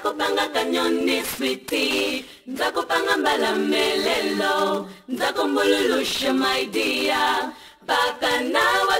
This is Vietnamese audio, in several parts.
nzakopanga kanyoni switi nzakopanga mbala melelo nzakombululusha maidia mpaka nawa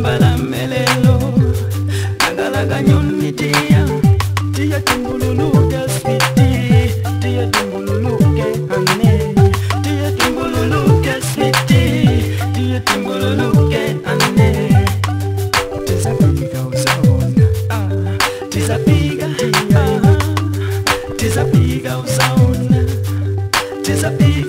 nambala melelo nangalaga nyoni tia tia tumbululu jasmiti tia tumbululu ke ane tia tumbululu jasmiti tia tumbululu ke ane tizapiga usaona ah tizapiga tia tizapiga usaona tizapiga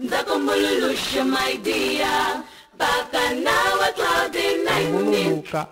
ndakumbululusha my dear. Baka a cloud nine